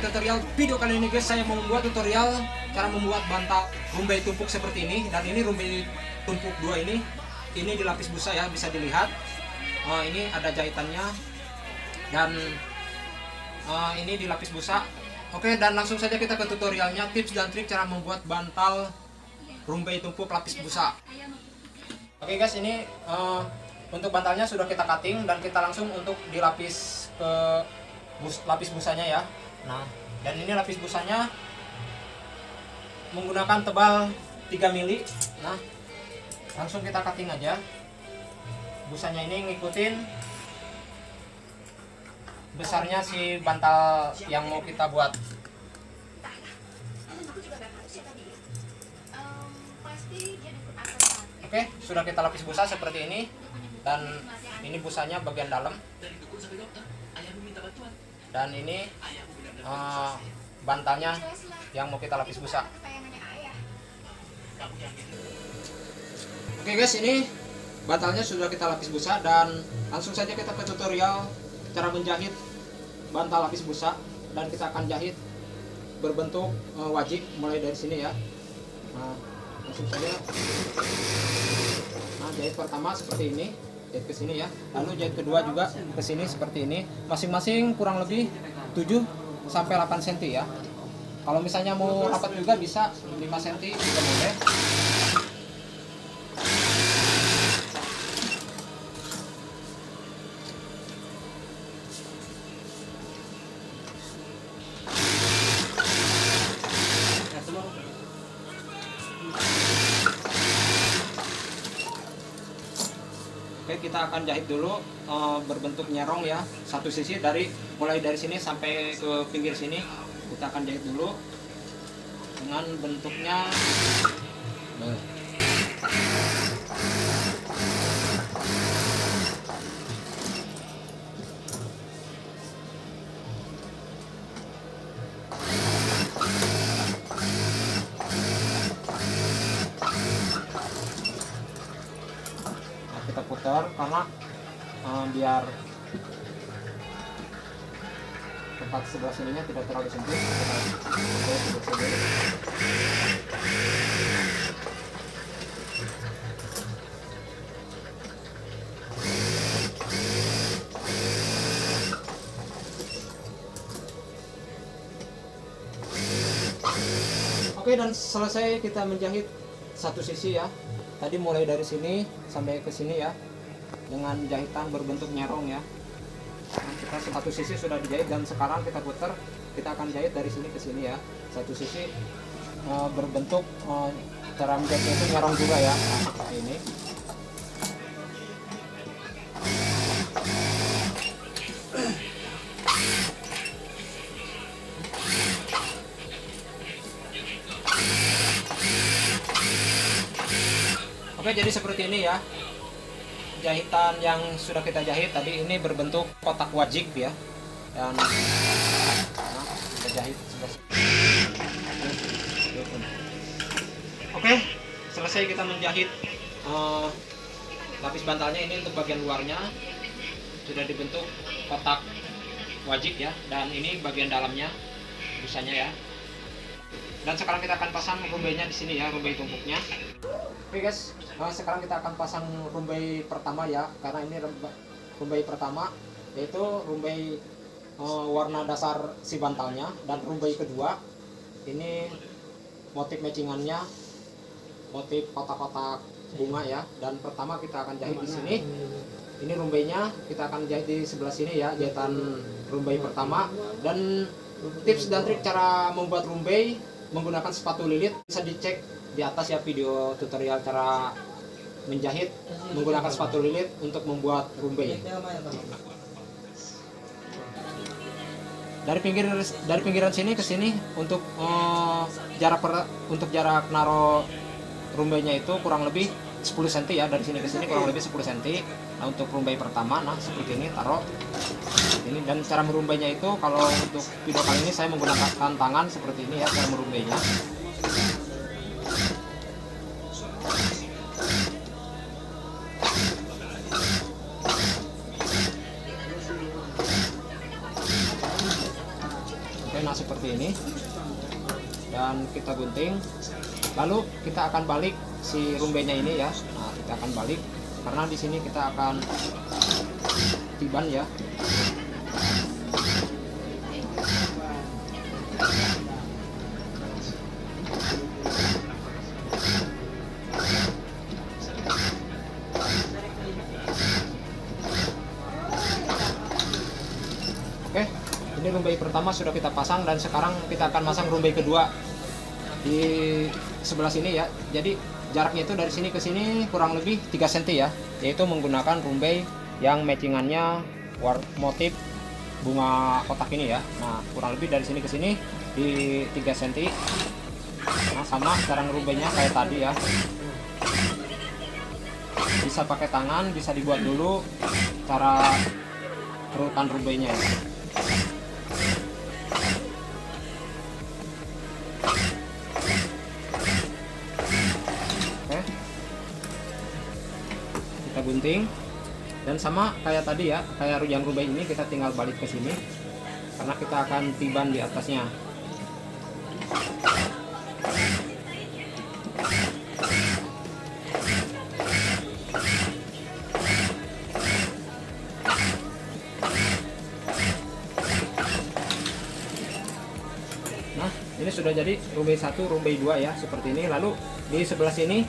tutorial video kali ini guys. Saya mau membuat tutorial cara membuat bantal rumbai tumpuk seperti ini. Dan ini rumbai tumpuk dua ini. Ini dilapis busa ya bisa dilihat. Uh, ini ada jahitannya. Dan uh, ini dilapis busa. Oke dan langsung saja kita ke tutorialnya. Tips dan trik cara membuat bantal rumbai tumpuk lapis busa. Oke guys ini uh, untuk bantalnya sudah kita cutting dan kita langsung untuk dilapis ke bus, lapis busanya ya nah dan ini lapis busanya menggunakan tebal 3 mili. Nah langsung kita cutting aja. Busanya ini ngikutin besarnya si bantal yang mau kita buat. Oke sudah kita lapis busa seperti ini. Dan ini busanya bagian dalam. Dan ini uh, bantalnya yang mau kita lapis busa. Oke guys ini bantalnya sudah kita lapis busa dan langsung saja kita ke tutorial cara menjahit bantal lapis busa dan kita akan jahit berbentuk uh, wajib mulai dari sini ya. Nah, langsung saja. Nah jahit pertama seperti ini jahit ke sini ya. Lalu jahit kedua juga ke sini seperti ini. Masing-masing kurang lebih 7 sampai 8 cm ya. Kalau misalnya mau rapat juga bisa 5 cm juga boleh Oke kita akan jahit dulu e, berbentuk nyerong ya. Satu sisi dari mulai dari sini sampai ke pinggir sini kita akan jahit dulu dengan bentuknya. Kita putar karena uh, biar tempat sebelah sininya tidak terlalu sempit. Oke dan selesai kita menjahit satu sisi ya tadi mulai dari sini sampai ke sini ya. Dengan jahitan berbentuk nyerong ya. Nah, kita satu sisi sudah dijahit dan sekarang kita putar kita akan jahit dari sini ke sini ya. Satu sisi e, berbentuk e, cara menjahitnya itu nyerong juga ya. Nah, ini Oke jadi seperti ini ya. Jahitan yang sudah kita jahit tadi ini berbentuk kotak wajib ya. Dan nah, kita jahit Oke selesai kita menjahit uh, lapis bantalnya ini untuk bagian luarnya. Sudah dibentuk kotak wajib ya. Dan ini bagian dalamnya busanya ya. Dan sekarang kita akan pasang rumbainya di sini ya rumbai tumpuknya. Oke guys nah sekarang kita akan pasang rumbai pertama ya karena ini rumbai pertama yaitu rumbai uh, warna dasar si bantalnya dan rumbai kedua. Ini motif matchingannya motif kotak-kotak bunga ya. Dan pertama kita akan jahit di sini. Ini rumbainya kita akan jahit di sebelah sini ya jahitan rumbai pertama. Dan tips dan trik cara membuat rumbai menggunakan sepatu lilit bisa dicek di atas ya video tutorial cara menjahit menggunakan sepatu lilit untuk membuat rumbai. Dari pinggir dari pinggiran sini ke sini untuk uh, jarak per, untuk jarak naro rumbainya itu kurang lebih 10 cm ya. Dari sini ke sini kurang lebih 10 cm nah untuk rumbai pertama nah seperti ini taruh. Ini dan cara merumbainya itu kalau untuk video kali ini saya menggunakan tangan seperti ini ya cara merumbainya seperti ini. Dan kita gunting. Lalu kita akan balik si rumbenya ini ya. Nah kita akan balik. Karena di sini kita akan tiban ya. Oke, ini rumbai pertama sudah kita pasang dan sekarang kita akan masang rumbai kedua di sebelah sini ya. Jadi jaraknya itu dari sini ke sini kurang lebih 3 cm ya, yaitu menggunakan rumbai yang matchingannya motif bunga kotak ini ya. Nah, kurang lebih dari sini ke sini di 3 cm. Nah, sama cara ngerumbainya kayak tadi ya. Bisa pakai tangan, bisa dibuat dulu cara urutan rumbainya ya. Gunting. Dan sama kayak tadi ya, kayak yang rubai ini kita tinggal balik ke sini karena kita akan tiban di atasnya. Nah, ini sudah jadi rumbai satu, rumbai dua ya, seperti ini. Lalu di sebelah sini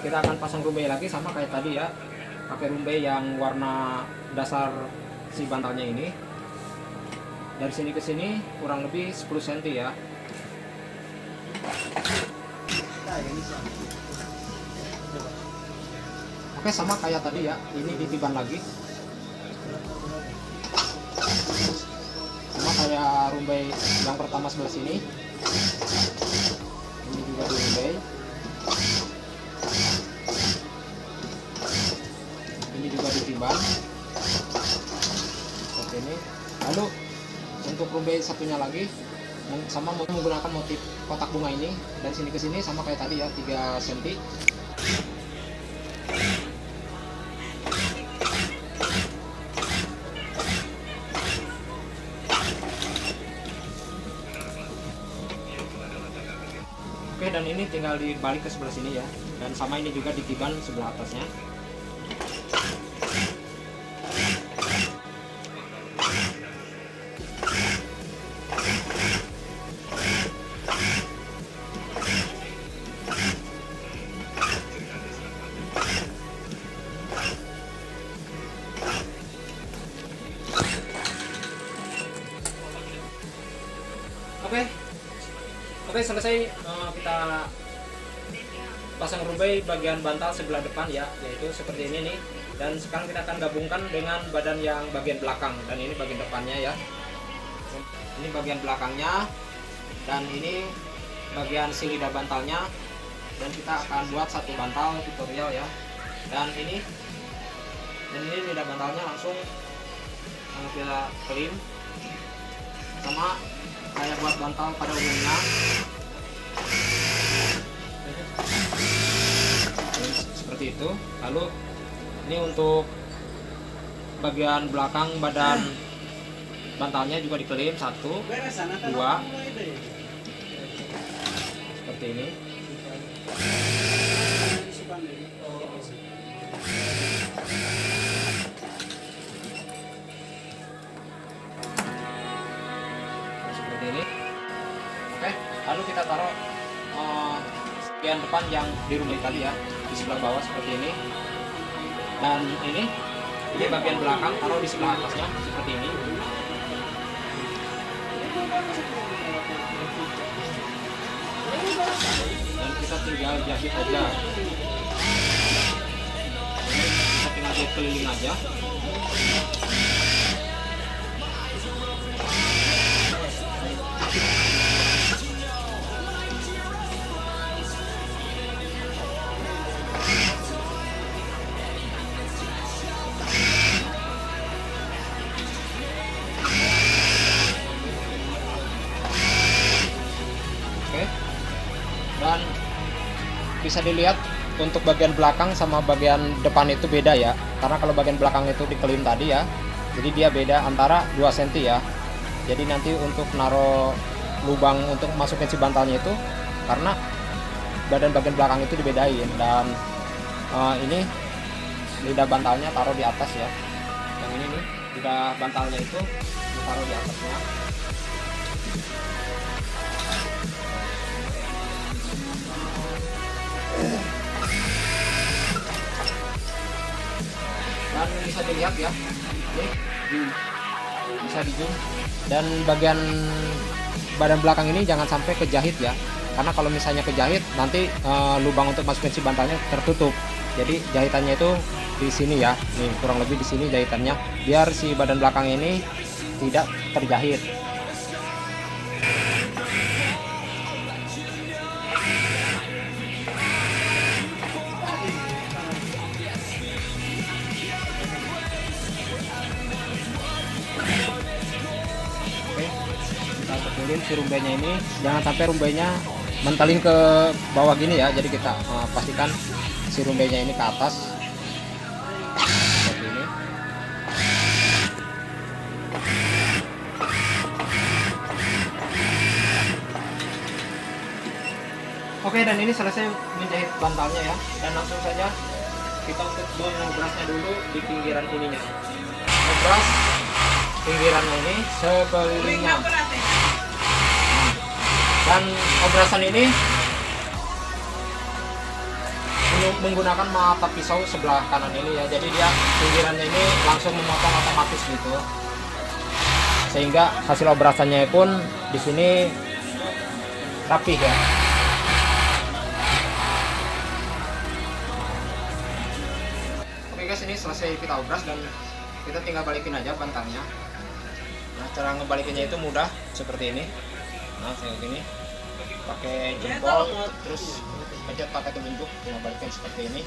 kita akan pasang rumbai lagi sama kayak tadi ya, pakai rumbai yang warna dasar si bantalnya ini. Dari sini ke sini kurang lebih 10 cm ya. Oke, sama kayak tadi ya. Ini ditiban lagi. sama kayak rumbai yang pertama sebelah sini ini juga rumbai rumbai satunya lagi sama menggunakan motif kotak bunga ini dan sini ke sini sama kayak tadi ya 3 cm Oke dan ini tinggal dibalik ke sebelah sini ya dan sama ini juga ditiban sebelah atasnya Oke selesai. Eh, kita pasang rumbai bagian bantal sebelah depan ya yaitu seperti ini nih. Dan sekarang kita akan gabungkan dengan badan yang bagian belakang. Dan ini bagian depannya ya. Ini bagian belakangnya. Dan ini bagian si lidah bantalnya. Dan kita akan buat satu bantal tutorial ya. Dan ini dan ini lidah bantalnya langsung kita clean sama kayak buat bantal pada umumnya. Seperti itu. Lalu ini untuk bagian belakang badan bantalnya juga diklaim satu dua. Seperti ini lalu kita taruh bagian depan yang di rumah tadi ya di sebelah bawah seperti ini. Dan ini ini bagian belakang taruh di sebelah atasnya seperti ini. Dan kita tinggal jahit aja. Kita tinggal jahit keliling aja bisa dilihat untuk bagian belakang sama bagian depan itu beda ya. Karena kalau bagian belakang itu dikelim tadi ya. Jadi dia beda antara 2 cm ya. Jadi nanti untuk naro lubang untuk masukin si bantalnya itu karena badan bagian belakang itu dibedain dan uh, ini lidah bantalnya taruh di atas ya yang ini nih lidah bantalnya itu ditaruh di atasnya bisa dilihat ya. Ini bisa di zoom dan bagian badan belakang ini jangan sampai kejahit ya. Karena kalau misalnya kejahit nanti uh, lubang untuk masukin si bantalnya tertutup. Jadi jahitannya itu di sini ya. Nih kurang lebih di sini jahitannya. Biar si badan belakang ini tidak terjahit si rumbenya ini. Jangan sampai rumbenya mentalin ke bawah gini ya. Jadi kita uh, pastikan si rumbenya ini ke atas. Seperti ini. Oke dan ini selesai menjahit bantalnya ya. Dan langsung saja kita untuk mengobrasnya dulu di pinggiran ininya. Ngobras pinggirannya ini sekelilingnya dan obrasan ini menggunakan mata pisau sebelah kanan ini ya. Jadi dia pinggirannya ini langsung memotong otomatis gitu. Sehingga hasil obrasannya pun di sini rapih ya. Oke guys ini selesai kita obras dan kita tinggal balikin aja bantalnya nah cara ngebalikinnya itu mudah seperti ini. Nah kayak gini pakai jempol terus pencet pakai telunjuk tinggal balikin seperti ini.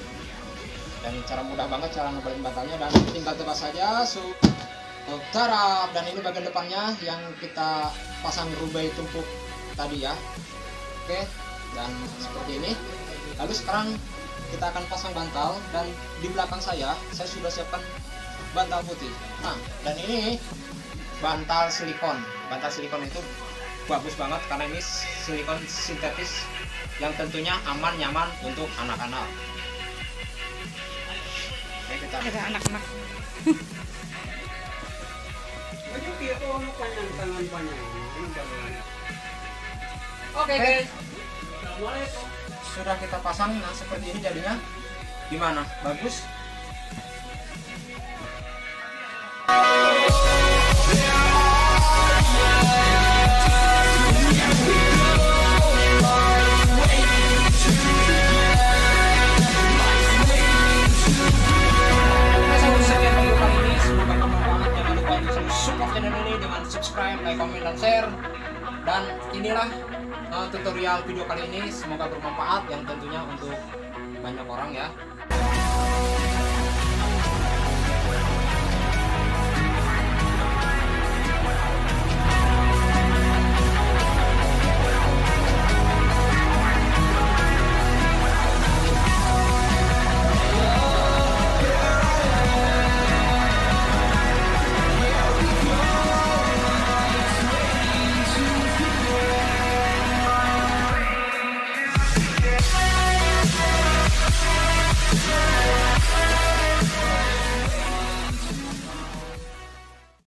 Dan cara mudah banget cara ngebalikin bantalnya dan tinggal tebas saja su oh, tarap dan ini bagian depannya yang kita pasang rubai tumpuk tadi ya. Oke dan seperti ini. Lalu sekarang kita akan pasang bantal dan di belakang saya saya sudah siapkan bantal putih. Nah dan ini bantal silikon. Bantal silikon itu bagus banget karena ini silikon sintetis yang tentunya aman nyaman untuk anak-anak Oke, kita ada anak-anak Oke guys. Sudah kita pasang nah seperti ini jadinya. Gimana? Bagus? Inilah uh, tutorial video kali ini. Semoga bermanfaat yang tentunya untuk banyak orang ya.